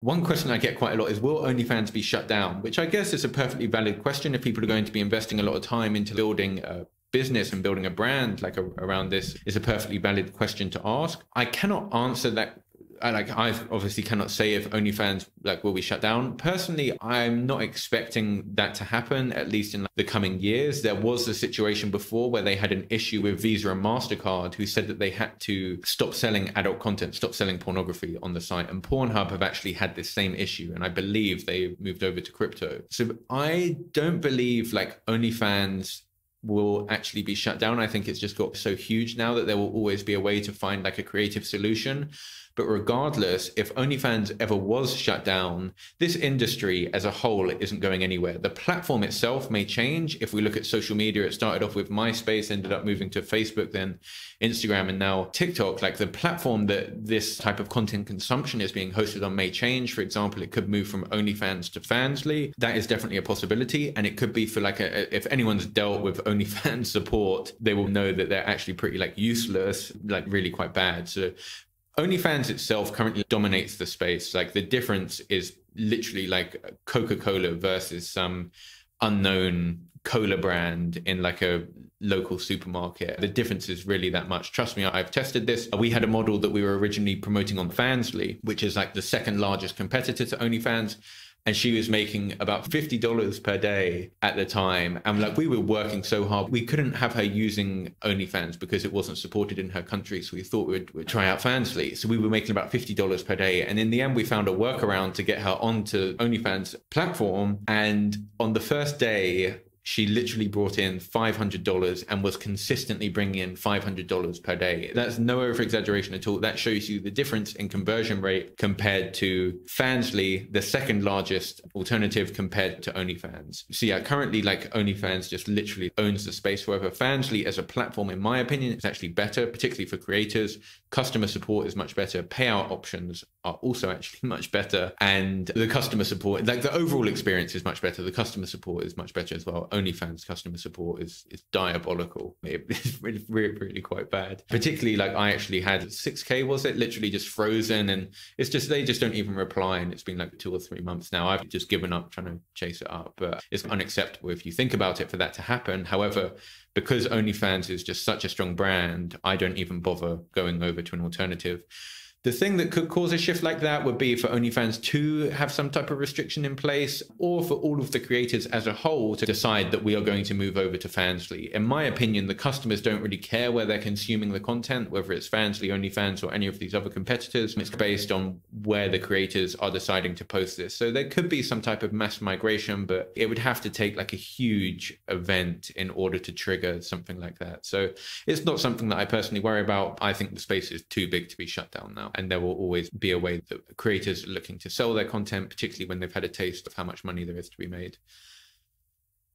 One question I get quite a lot is Will OnlyFans be shut down? Which I guess is a perfectly valid question if people are going to be investing a lot of time into building a business and building a brand like a, around this is a perfectly valid question to ask. I cannot answer that I like I obviously cannot say if OnlyFans like will be shut down. Personally, I'm not expecting that to happen. At least in the coming years, there was a situation before where they had an issue with Visa and Mastercard, who said that they had to stop selling adult content, stop selling pornography on the site. And Pornhub have actually had this same issue, and I believe they moved over to crypto. So I don't believe like OnlyFans will actually be shut down. I think it's just got so huge now that there will always be a way to find like a creative solution. But regardless, if OnlyFans ever was shut down, this industry as a whole isn't going anywhere. The platform itself may change. If we look at social media, it started off with MySpace, ended up moving to Facebook, then Instagram, and now TikTok. Like the platform that this type of content consumption is being hosted on may change. For example, it could move from OnlyFans to Fansly. That is definitely a possibility. And it could be for like a, if anyone's dealt with OnlyFans support, they will know that they're actually pretty like useless, like really quite bad. So OnlyFans itself currently dominates the space. Like the difference is literally like Coca Cola versus some unknown cola brand in like a local supermarket. The difference is really that much. Trust me, I've tested this. We had a model that we were originally promoting on Fansly, which is like the second largest competitor to OnlyFans and she was making about $50 per day at the time. And like we were working so hard, we couldn't have her using OnlyFans because it wasn't supported in her country. So we thought we'd, we'd try out Fansly. So we were making about $50 per day. And in the end, we found a workaround to get her onto OnlyFans platform. And on the first day, she literally brought in $500 and was consistently bringing in $500 per day. That's no over exaggeration at all. That shows you the difference in conversion rate compared to Fansly, the second largest alternative compared to OnlyFans. So yeah, currently like OnlyFans just literally owns the space. However, Fansly as a platform, in my opinion, is actually better, particularly for creators. Customer support is much better. Payout options are also actually much better. And the customer support, like the overall experience is much better. The customer support is much better as well OnlyFans customer support is is diabolical. It's really, really, really quite bad. Particularly like I actually had 6K was it literally just frozen and it's just they just don't even reply and it's been like two or three months now. I've just given up trying to chase it up, but it's unacceptable if you think about it for that to happen. However, because OnlyFans is just such a strong brand, I don't even bother going over to an alternative. The thing that could cause a shift like that would be for OnlyFans to have some type of restriction in place, or for all of the creators as a whole to decide that we are going to move over to Fansly. In my opinion, the customers don't really care where they're consuming the content, whether it's Fansly, OnlyFans, or any of these other competitors. It's based on where the creators are deciding to post this. So there could be some type of mass migration, but it would have to take like a huge event in order to trigger something like that. So it's not something that I personally worry about. I think the space is too big to be shut down now and there will always be a way that creators are looking to sell their content, particularly when they've had a taste of how much money there is to be made.